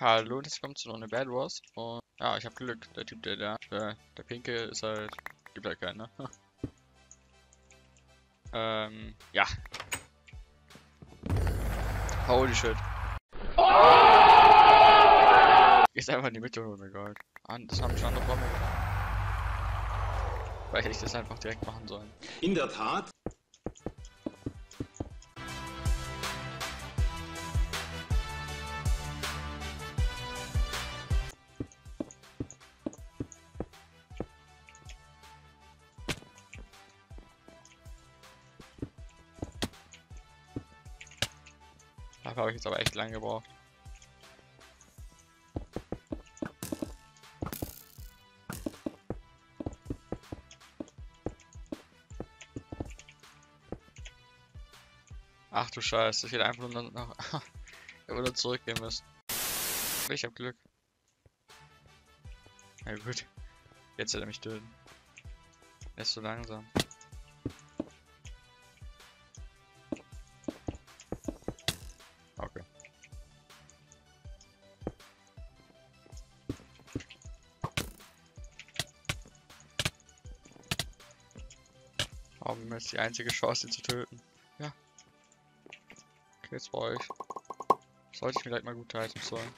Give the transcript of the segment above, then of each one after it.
Hallo und herzlich willkommen zu einer Bad Wars. Und ja, ich habe Glück. Der Typ, der da, der, der Pinke ist halt. Gibt halt keinen, ne? ähm, ja. Holy shit. Ist einfach in die Mitte, oh mein Gott. Ah, das haben schon andere vor mir hätte ich das einfach direkt machen sollen. In der Tat. Dafür habe ich jetzt aber echt lange gebraucht. Ach du Scheiße, ich hätte einfach nur noch oder zurückgehen müssen. Ich hab Glück. Na gut. Jetzt wird er mich töten. Er ist so langsam. Haben jetzt die einzige Chance, ihn zu töten. Ja. Okay, jetzt bei euch. Sollte ich vielleicht mal gute Items sollen.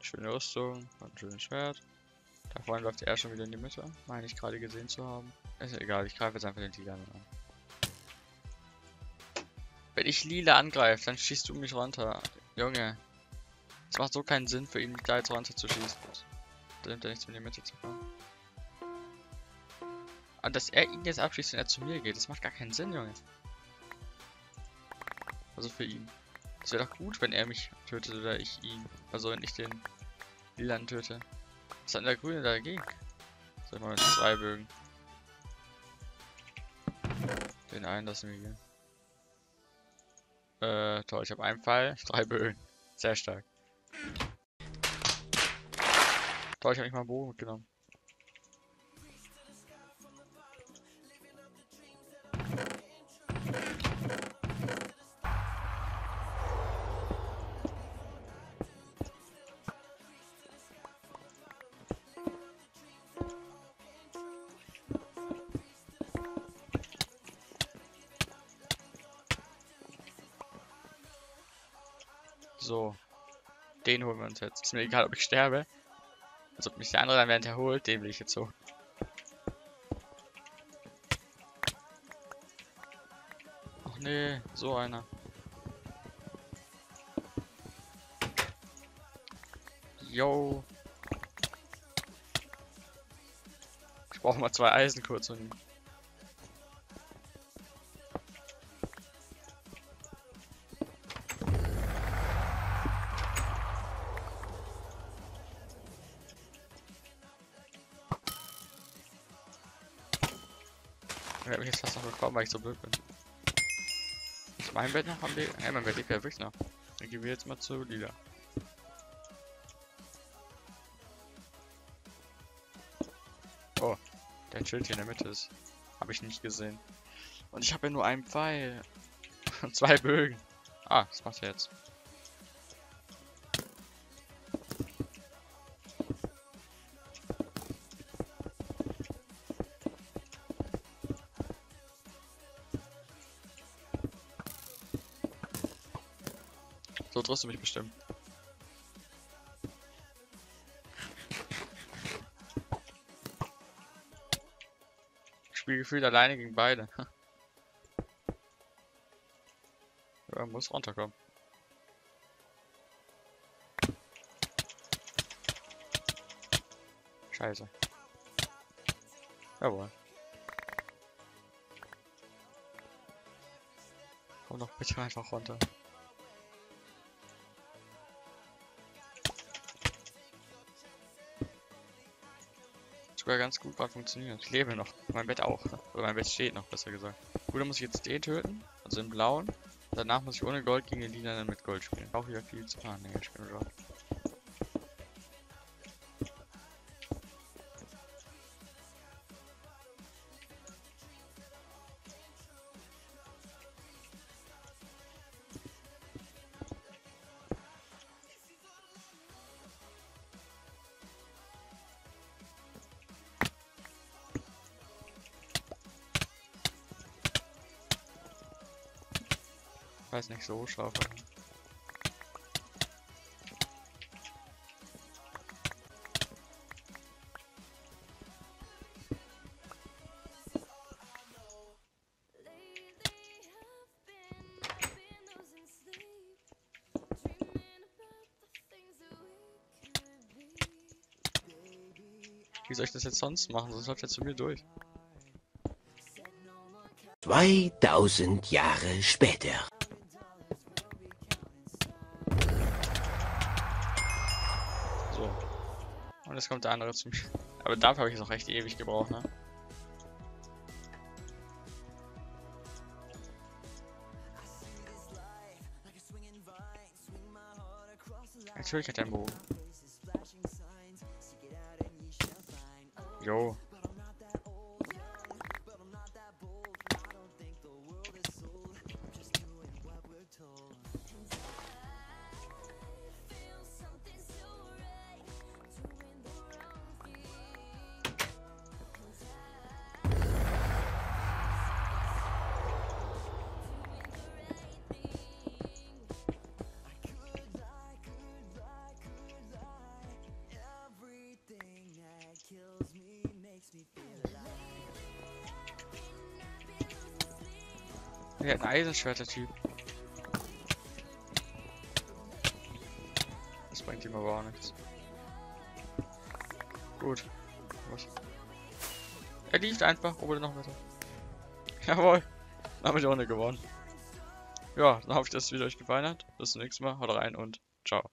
Schöne Rüstung ein schönes Schwert. Da vorhin läuft er schon wieder in die Mitte. Meine ich gerade gesehen zu haben. Ist ja egal, ich greife jetzt einfach den Tiger an. Wenn ich Lila angreife, dann schießt du mich runter. Junge. Es macht so keinen Sinn für ihn, da jetzt runter zu schießen. Da nimmt er nichts in die Mitte zu kommen. Und dass er ihn jetzt abschießt, wenn er zu mir geht, das macht gar keinen Sinn, Junge. Also für ihn. Es wäre doch gut, wenn er mich tötet oder ich ihn. Also wenn ich den Lilan töte. Was hat denn der Grüne dagegen? Ich mal mit zwei Bögen. Den einen lassen wir hier. Äh, toll, ich habe einen Pfeil, drei Bögen. Sehr stark. Toll, ich habe nicht mal einen Bogen mitgenommen. So. Den holen wir uns jetzt. Ist mir egal, ob ich sterbe. Also ob mich der andere dann während er holt, den will ich jetzt so. Ach nee, so einer. Yo. Ich brauche mal zwei Eisen kurz und Ich hab mich jetzt fast noch bekommen, weil ich so blöd bin. Ist mein Bett noch am Leben? Ja, mein Bett liegt ja wirklich noch. Dann gehen wir jetzt mal zu Lila. Oh, der Schild hier in der Mitte ist. Habe ich nicht gesehen. Und ich habe ja nur einen Pfeil. Und zwei Bögen. Ah, das macht er jetzt. So triffst du mich bestimmt. Ich spiele gefühlt alleine gegen beide. ja, muss runterkommen. Scheiße. Jawohl. Komm doch bitte einfach runter. Sogar ganz gut gerade funktioniert. Ich lebe noch. Mein Bett auch. Oder mein Bett steht noch, besser gesagt. Gut, dann muss ich jetzt den töten. Also den blauen. Danach muss ich ohne Gold gegen den Lila mit Gold spielen. Auch wieder viel zu fahren. Nee, ich spiele heißt nicht so scharf. Wie soll ich das jetzt sonst machen? Sonst läuft er zu mir durch. 2000 Jahre später. Und jetzt kommt der andere zum Sch Aber dafür habe ich es auch recht ewig gebraucht, ne? Natürlich hat er einen Bogen. Der hat ein Eisenschwert, der Typ. Das bringt ihm aber auch nichts. Gut. Was? Er lief einfach, obwohl noch weiter. Jawohl. Dann habe ich ohne gewonnen. Ja, dann hoffe ich, dass es wieder euch gefallen hat. Bis zum nächsten Mal. Haut rein und ciao.